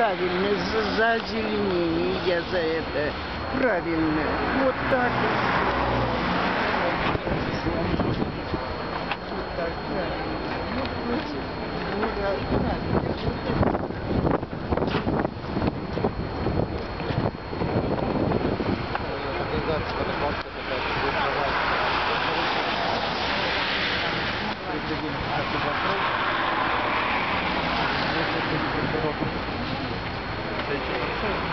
правильно, за, за озеленение я за это. Правильно. Вот так. Вот так, да. Ну, против. Ну, да, правильно. Thank you. Sí.